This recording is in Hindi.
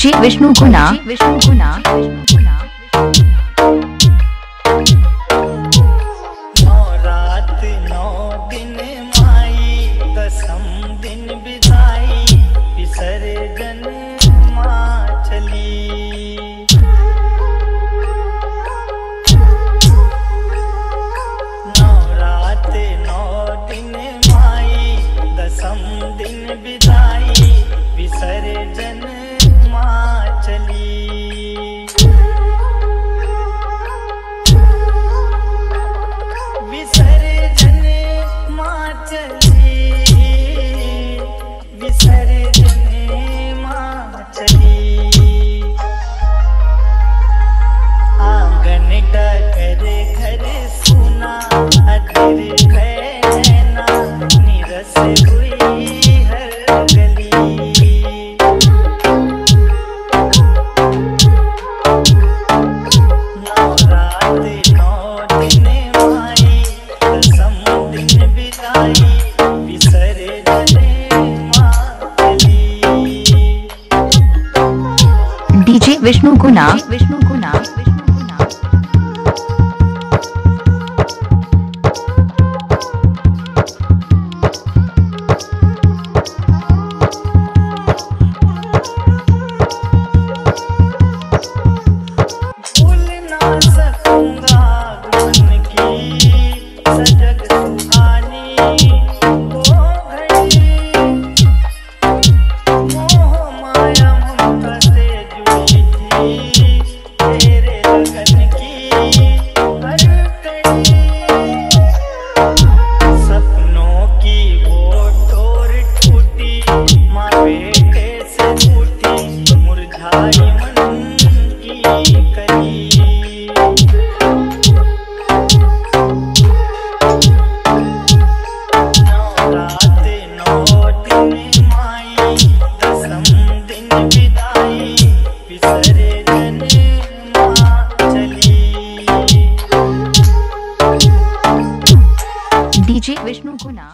डीजे विष्णु गुना विष्णु गुना सम दिन विदाई विसर्जन मा चली। चली आँगन घर सुना निरस हुई डीजे विष्णु गुना। विष्णु गुना विष्णु गुना